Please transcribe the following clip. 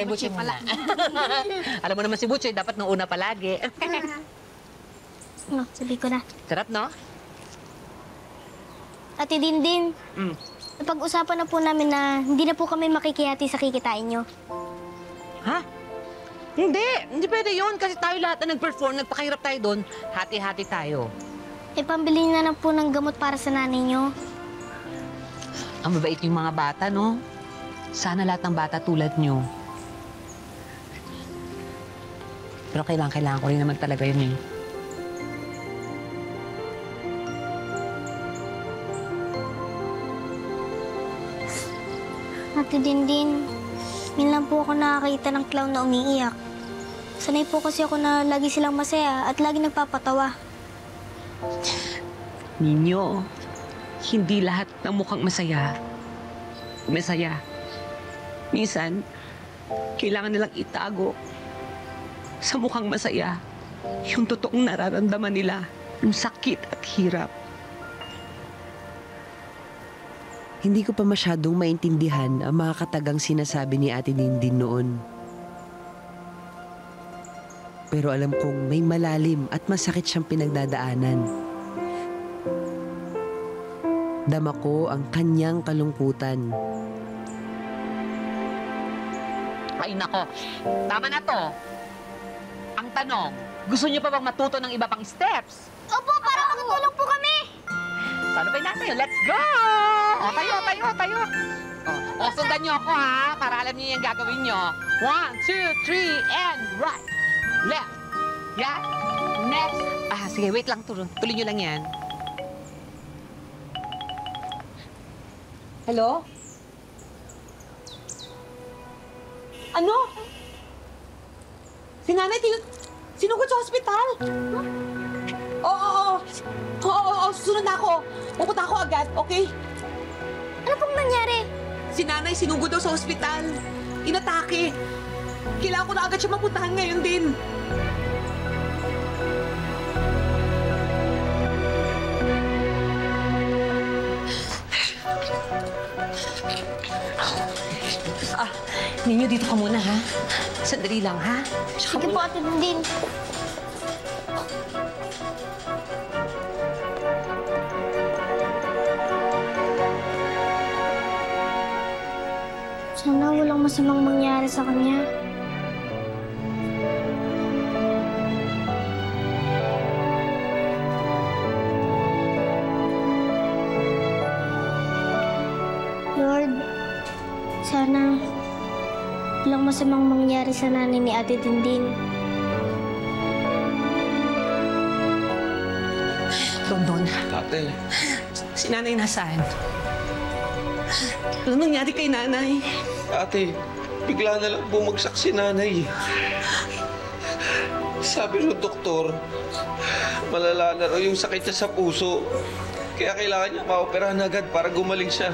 Kay Butchoy muna. Alam mo naman si Butchoy, dapat nung una palagi. No, sabi ko na. Sarap, no? Ate Dindin, Mm. napag-usapan na po namin na hindi na po kami makikihati sa kikitain nyo. Ha? Hindi, hindi pwede yun kasi tayo lahat na nag-perform, nagpakahirap tayo doon, hati-hati tayo. Eh, pambili na lang po ng gamot para sa nanay nyo. Ang mabait yung mga bata, no? Sana lahat ng bata tulad nyo. Pero kailangan, kailangan ko rin naman talaga yun eh. Ate Dindin, yun lang po ako nakakita ng clown na umiiyak. Sanay po kasi ako na lagi silang masaya at lagi nagpapatawa. Ninyo, hindi lahat ng mukhang masaya. Masaya. Minsan, kailangan nilang itago sa mukhang masaya yung totoong nararamdaman nila, yung sakit at hirap. Hindi ko pa masyadong maintindihan ang mga katagang sinasabi ni Ate Nindin noon. Pero alam kong may malalim at masakit siyang pinagdadaanan. Dama ko ang kanyang kalungkutan. Ay nako, tama na to. Ang tanong, gusto niyo pa bang matuto ng iba pang steps? Opo, para makatulong po kami! Ba natin? Let's go! O, tayo, tayo, tayo. O, o sundan niyo ako ha, para alam niyo yung gagawin niyo. One, two, three, and right. Left. Yeah. Next. Ah, sige, wait lang. Tuloy, tuloy niyo lang yan. Hello? Ano? Si nanay, tin- sinugod sa ospital? Oo, oo, oo. Oo, oo, oo. Susunod na ako. Pupunta ako agad, okay? Ano pong nangyari? Si nanay sinugod daw sa ospital. Inatake. Kailangan ko na agad siya mapuntahan ngayon din. Ah, ninyo dito ka muna ha. Sandali lang ha. Sige po, Ate Dindin. Sana walang masamang mangyari sa kanya. Lord, sana walang masamang mangyari sa nanay ni Ate Dindin. Dondon, Ate, si nanay nasaan? Ano nangyari kay nanay? ate, bigla na lang bumagsak si nanay. Sabi ng doktor, malala na raw yung sakit niya sa puso. Kaya kailangan niya maoperahan agad para gumaling siya.